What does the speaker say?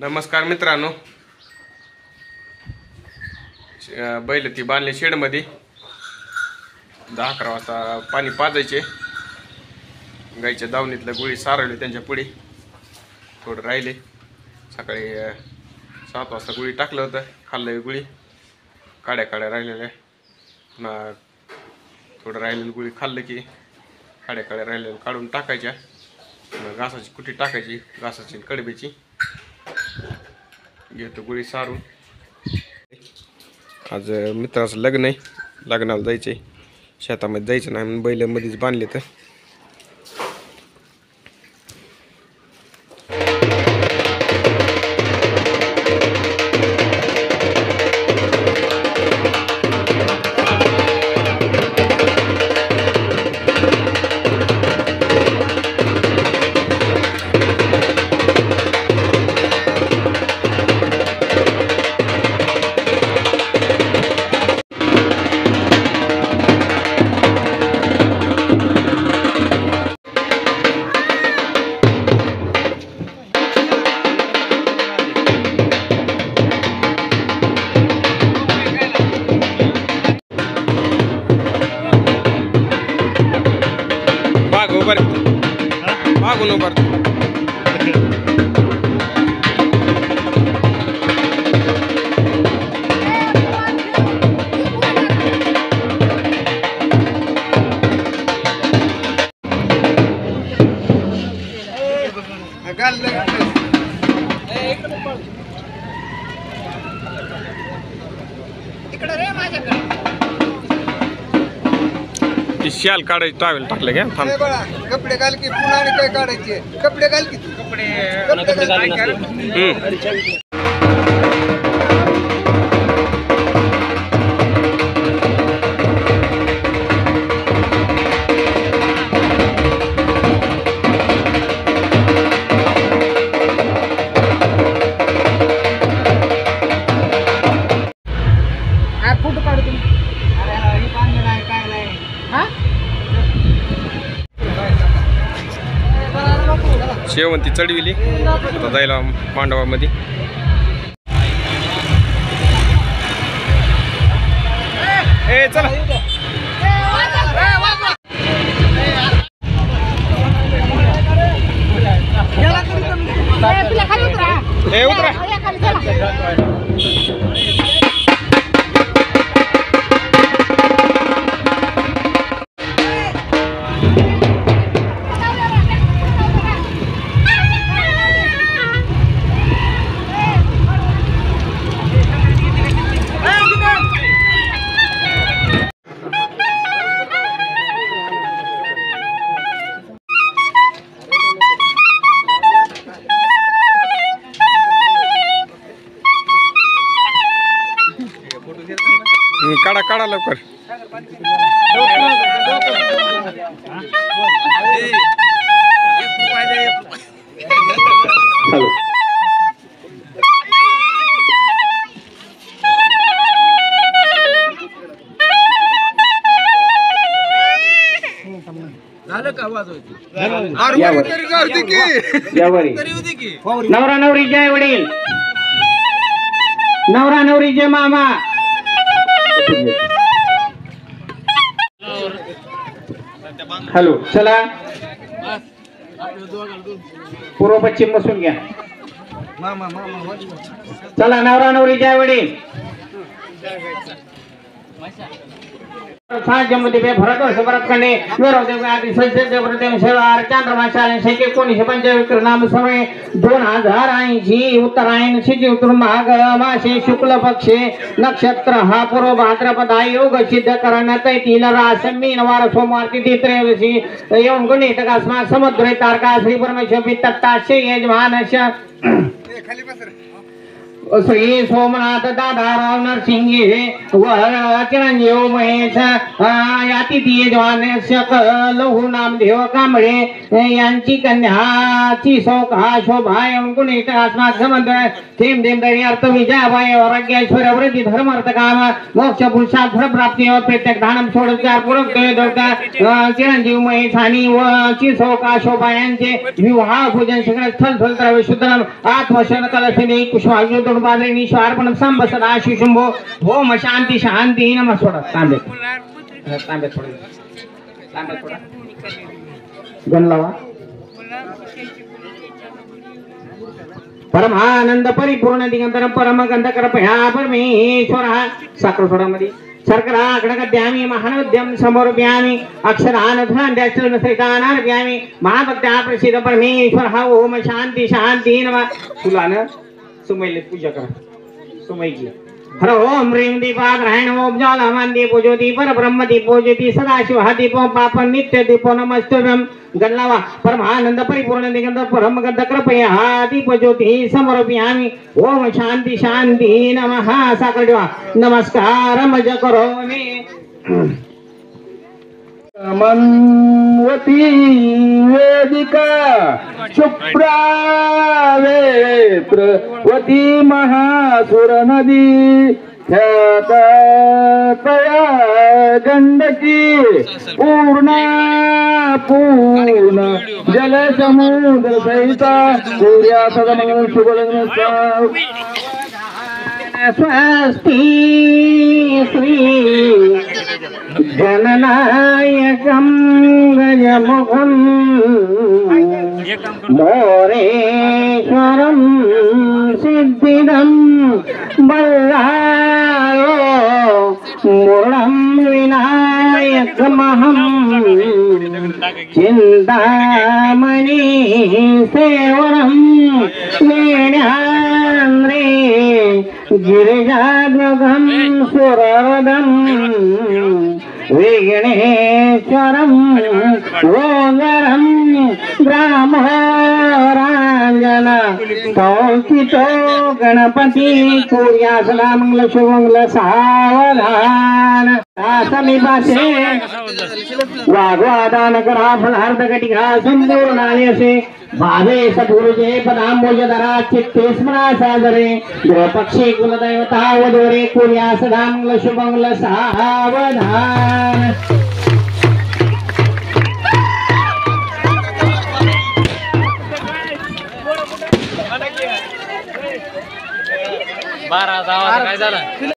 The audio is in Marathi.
नमस्कार मित्रांनो. बैल ती बांधले शेडमध्ये. दहा अकरा वाजता पाणी पाजायचे. गाईच्या दावणीतल्या गोळी सारवले त्यांच्या पुढे. थोडं राहिले. सकाळी सात वाजता गुळी टाकलं होतं. खाल्लं गुळी. काड्या काड्या राहिलेल्या. पुन्हा थोडं राहिलेलं गुळी खाल्लं की काड्या काड्या राहिलेलं काढून टाकायच्या. घासाची कुटी टाकायची? घासाची कडबीची कडब्याची. घेतो गुळी सारून. आज मित्राचं लग्न आहे. लग्नाला जायचं आहे शेतामध्ये जायचं नाही म्हणून बैलंमध्येच बांधले तर parto. Pago no parto. शाल काढायची टावेल टाकलं घ्या थांब. कपडे घाल की पुन्हा आणि काय काढायचे? कपडे घाल की कपडे हम्म. शेवंती चढविली. आता जायला मांडवामध्ये. ए चला. काढा काढा लवकर. यावरी. नवरा नवरी जय वडील. नवरा नवरी जय मामा. हॅलो चला. पूर्व पश्चिम बसून घ्या. चला नवरा नवरी ज्या वेळी साहाय्यामध्ये बे भरत भरत खंडे. एकोणीशे नाम समय दोन हजार ऐंशी उत्तरायण शिजी उतर माघ मासे शुक्ल पक्षे नक्षत्र हा पूर्व भाद्रपदा योग सिद्ध करण्यात येतील रास मीन वार सोमवार तिथी त्रयोदशी येऊन गुणित अस्मा समुद्र तारका श्री परमेश्वर तत्ताशे यजमान श्री सोमनाथ दादाराव नरसिंगे व चिरंजीव महेश अतिथी जवानशक लहू नामदेव कांबळे यांची कन्याची शोक हा शोभाय गुणित अस्मात समंत थेम थेम तरी अर्थ विजयाबाई आरोग्यश्वर वृद्धी धर्म अर्थ काम मोक्ष पुरुषार्थ प्राप्ती प्रत्येक दानम सोडचार पूरक चिरंजीव महेश आणि व ची सौका शोभा यांचे विवाह पूजन शिक्षण स्थल स्थल शुद्ध आत्मशन कलशने कुशवायुद्ध बाजरी स्वार्पण संभ सदा शिशुंभो ओम शांती शांती नम सोडा तांबे तांबे थोडे तांबे थोडा गण लावा परमानंद परिपूर्ण दिगंतर परम गंध कृपया परमेश्वर साखर सोडामध्ये शर्करा गणगद्यामी महानवद्यम समर्प्यामी अक्षरान धनांद्याचलमसैतानार्प्यामी महाभक्त्या प्रसिद्ध परमेश्वर हा ओम शांती शांती नम तुला ना सुमैले पूजा करा. सुमैची हर ओम ह्रीं दीपाग्रहण ओम ज्वालामान दीपो ज्योति पर ब्रह्म दीपो ज्योति सदाशिव हा दीपो पाप नित्य दीपो नमस्तुभ्यम गणलावा परमानंद परिपूर्ण दिगंध परम गंध कृपया हा दीप ज्योति समर्पयामी। ओम शांती शांती नमः साकर देवा नमस्कार मज करो मी मनवती। वेदिका शुभ्रावेत्रवती महासुर नदी ख्यातया गंडकी पूर्ण पूर्ण जलसमुद्र सहिता सूर्यासदमंगल शुभलग्न स्वस्ति श्री యముహం మోరేశ్వరం సిద్ధిదం బల్లారో మురళం వినాయకమహం చింతామణి సేవనం వేణాంద్రే గిరిజాగం సురవదం విఘ్నేశ్వరం ఓగరం सुररदम् विघ्नेश्वरं ओङ्गरं ग्रामराञ्जन गणपती कुर्यासला मंगल शुभंगल सावधान. समीपासे वाग्वादान करा फलहार्द कटिका सिंदूर संपूर्णायसे भावे सद्गुरुजे पदांबोजधरा चित्ते स्मरा सादरे. गृहपक्षी कुलदैवता वधोरे कुर्या सदा मंगल शुभंगल सावधान. बारा काय झालं?